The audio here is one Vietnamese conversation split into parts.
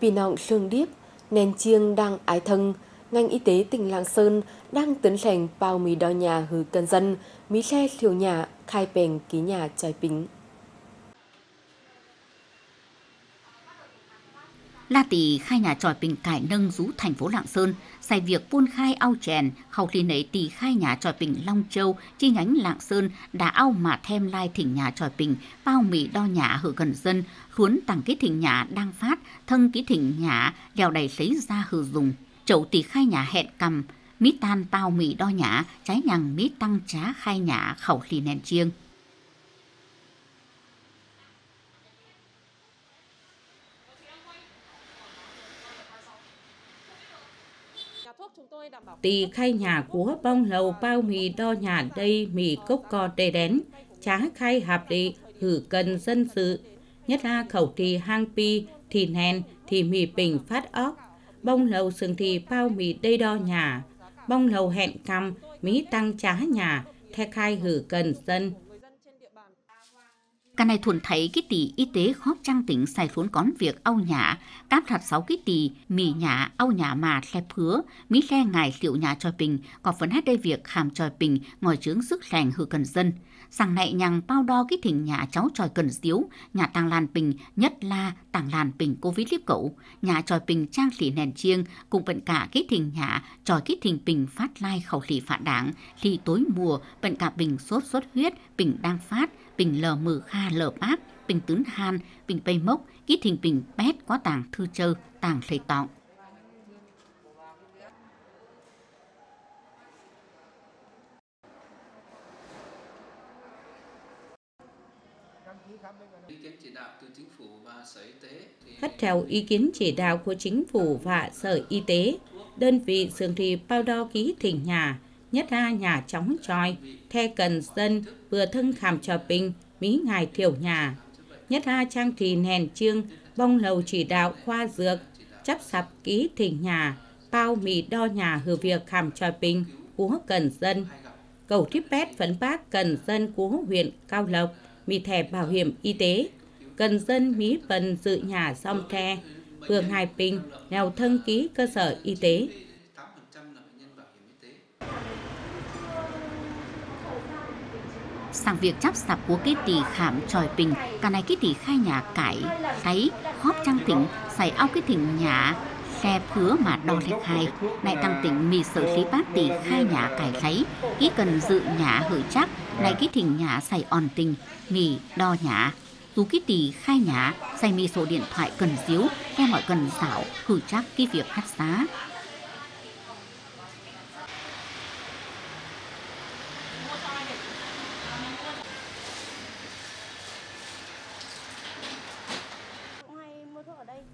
Vì nọng sương điếp, nền chiêng đang ái thân, ngành y tế tỉnh Lạng Sơn đang tấn sành bao mì đo nhà hư cân dân, mí xe thiếu nhà khai bèn ký nhà trái bính. La Tỳ khai nhà tròi bình cải nâng rú thành phố Lạng Sơn, xài việc buôn khai ao chèn, khâu khi nấy tỳ khai nhà tròi bình Long Châu, chi nhánh Lạng Sơn, đã ao mà thêm lai thỉnh nhà tròi bình, bao mì đo nhà hự gần dân, huấn tặng cái thỉnh nhà đang phát, thân cái thỉnh nhà, đèo đầy lấy ra hử dùng. Chậu tỳ khai nhà hẹn cầm, mít tan bao mì đo nhà, trái nhằng mít tăng trá khai nhà khẩu khi nền chiêng. Tì khai nhà của bông lầu bao mì đo nhà đây mì cốc co tê đén. Chá khai hạp đi hử cần dân sự. Nhất là khẩu thì hang pi thì nèn thì mì bình phát óc. Bông lầu sừng thì bao mì đây đo nhà. Bông lầu hẹn cầm mí tăng chá nhà the khai hử cần dân Cả này thuần thấy cái tỷ y tế khó trang tỉnh xài phốn con việc âu nhà, cáp thật sáu cái tỷ mì nhà âu nhà mà xe phứa, mỹ xe ngài liệu nhà cho bình, có phấn hát đây việc hàm tròi bình, ngồi trướng sức lành hư cần dân sàng này nhằng bao đo cái thỉnh nhà cháu tròi cần diếu, nhà tàng làn bình, nhất là tàng làn bình Covid liếp cậu, nhà tròi bình trang lì nền chiêng, cùng vận cả cái thỉnh nhà tròi cái thỉnh bình phát lai khẩu lì phản đảng, lì tối mùa, vận cả bình sốt xuất huyết, bình đang phát, bình lờ mờ kha lờ bác, bình tướng han, bình bay mốc, ký thình bình bét quá tàng thư chơ, tàng thầy tọng. Hất theo ý kiến chỉ đạo của chính phủ và Sở Y tế, đơn vị sường thì bao đo ký thỉnh nhà, nhất là nhà chóng tròi, the cần dân vừa thân khảm trò bình, mỹ ngài thiểu nhà. Nhất là trang thì nèn trương bông lầu chỉ đạo khoa dược, chấp sập ký thỉnh nhà, bao mì đo nhà hư việc khảm trò bình của cần dân. Cầu tiếp bét phấn bác cần dân của huyện Cao Lộc, mì thẻ bảo hiểm y tế, cần dân mỹ phần dự nhà xong tre, phường Hải Bình, nghèo thân ký cơ sở y tế. sang việc chắp sạp của cái tỷ khảm tròi bình cả này cái tỷ khai nhà cải thấy khóp trang tỉnh xảy ao cái tỉnh nhà xe phứa mà đo lên khai này tăng tỉnh mì sở lý bát tỷ khai nhà cải thấy ý cần dự nhà hử chắc này cái thỉnh nhà xài on tình, mì đo nhà dù cái tỷ khai nhà xài mì số điện thoại cần diếu em mọi cần xảo hử chắc cái việc hát giá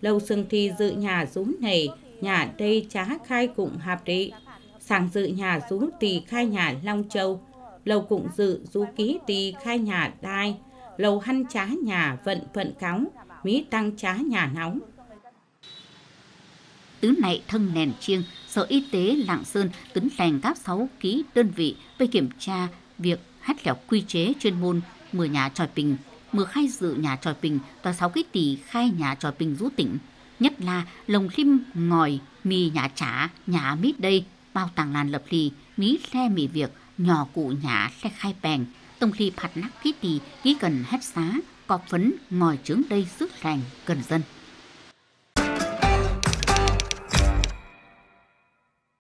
lâu sưng thi dự nhà rú này nhà đây chá khai cụng hạp trị sang dự nhà rú tỳ khai nhà long châu, lâu cụng dự rú ký tỳ khai nhà đai. Lâu hăn chá nhà vận vận cáo mỹ tăng chá nhà nóng tứ này thân nền chiêng, sở y tế lạng sơn tính lành các sáu ký đơn vị về kiểm tra việc hát lẻo quy chế chuyên môn mười nhà tròi bình mưa khai dự nhà tròi bình, tòa sáu cái tỷ khai nhà tròi bình rú tỉnh nhất là lồng khim ngòi, mì nhà trả, nhà mít đây, bao tàng làn lập lì, mí xe mì việc, nhỏ cụ nhà xe khai bèn. Tông khi phạt nắc ký tì ký cần hết xá cọp phấn ngòi trướng đây sức lành gần dân.